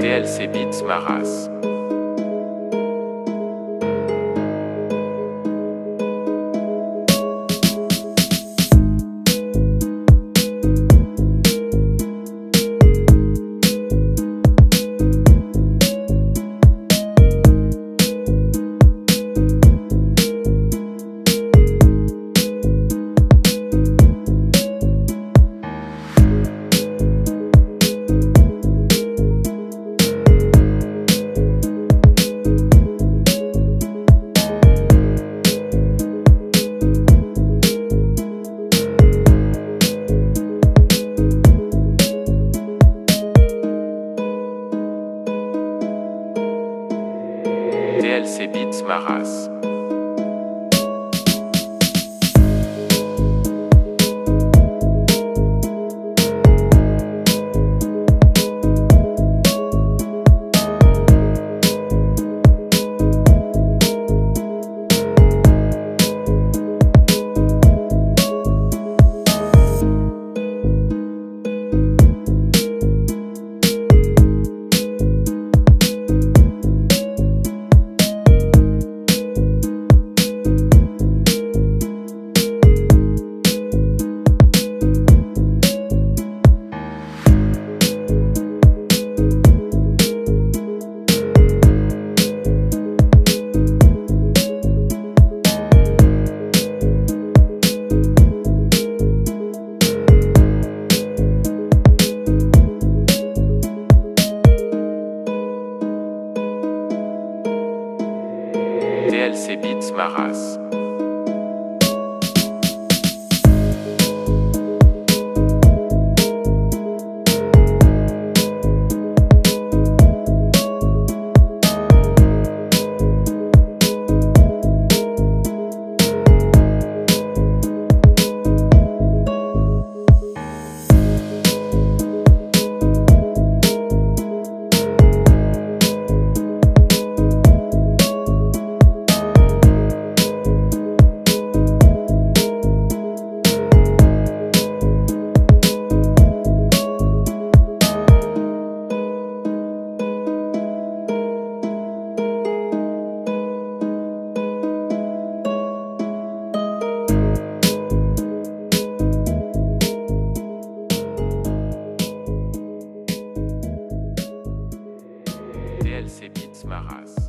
DLC Beats Maras. Weißmachers. DLC Beats Maras. elle, c'est Beats Maras.